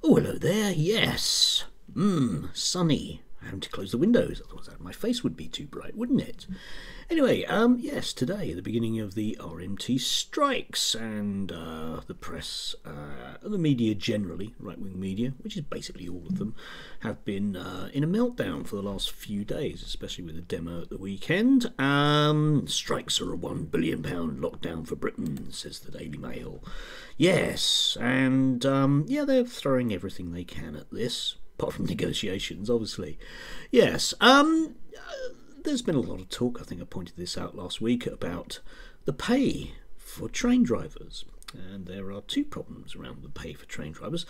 Oh, hello there. Yes. Mmm, sunny. Having to close the windows, otherwise my face would be too bright, wouldn't it? Anyway, um, yes, today, the beginning of the RMT strikes, and uh, the press, uh, the media generally, right wing media, which is basically all of them, have been uh, in a meltdown for the last few days, especially with the demo at the weekend. Um, strikes are a £1 billion lockdown for Britain, says the Daily Mail. Yes, and um, yeah, they're throwing everything they can at this apart from negotiations, obviously. Yes, um, uh, there's been a lot of talk. I think I pointed this out last week about the pay for train drivers, and there are two problems around the pay for train drivers.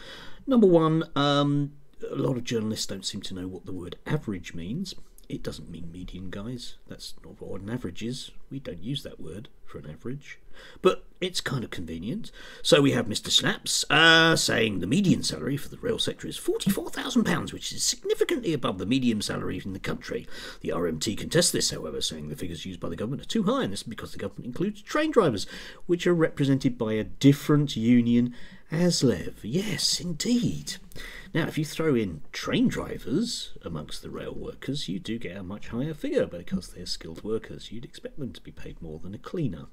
Number one, um, a lot of journalists don't seem to know what the word average means. It doesn't mean median, guys. That's not what an average is. We don't use that word for an average. But it's kind of convenient. So we have Mr. Shapps uh, saying the median salary for the rail sector is £44,000, which is significantly above the median salary in the country. The RMT contests this, however, saying the figures used by the government are too high, and this is because the government includes train drivers, which are represented by a different union, ASLEF. Yes, indeed. Now, if you throw in train drivers amongst the rail workers, you do get a much higher figure because they're skilled workers. You'd expect them to be paid more than a cleaner.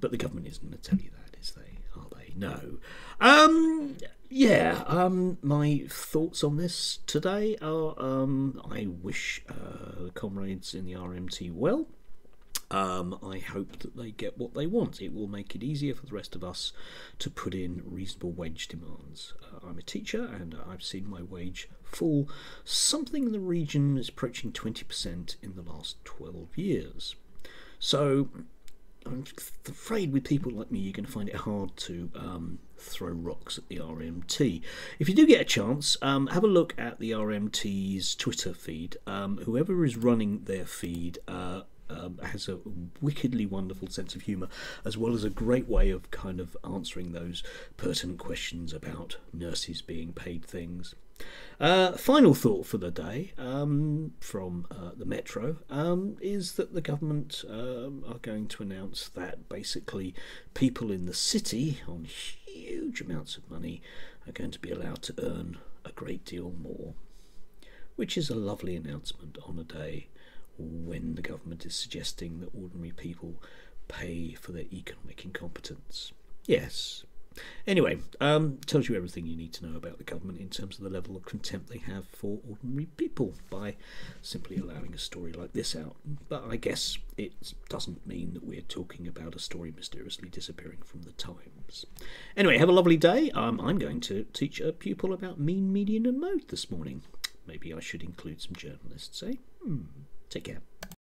But the government isn't going to tell you that, is they? Are they? No. Um, yeah. Um, my thoughts on this today are: um, I wish uh, comrades in the RMT well. Um, I hope that they get what they want. It will make it easier for the rest of us to put in reasonable wage demands. Uh, I'm a teacher and I've seen my wage fall something in the region is approaching 20% in the last 12 years. So I'm afraid with people like me, you're going to find it hard to um, throw rocks at the RMT. If you do get a chance, um, have a look at the RMT's Twitter feed. Um, whoever is running their feed, uh, um, has a wickedly wonderful sense of humour, as well as a great way of kind of answering those pertinent questions about nurses being paid things. Uh, final thought for the day um, from uh, the Metro um, is that the government um, are going to announce that basically people in the city on huge amounts of money are going to be allowed to earn a great deal more, which is a lovely announcement on a day when the government is suggesting that ordinary people pay for their economic incompetence. Yes. Anyway, um, tells you everything you need to know about the government in terms of the level of contempt they have for ordinary people by simply allowing a story like this out. But I guess it doesn't mean that we're talking about a story mysteriously disappearing from the Times. Anyway, have a lovely day. Um, I'm going to teach a pupil about mean, median, and mode this morning. Maybe I should include some journalists, eh? Hmm. Take care.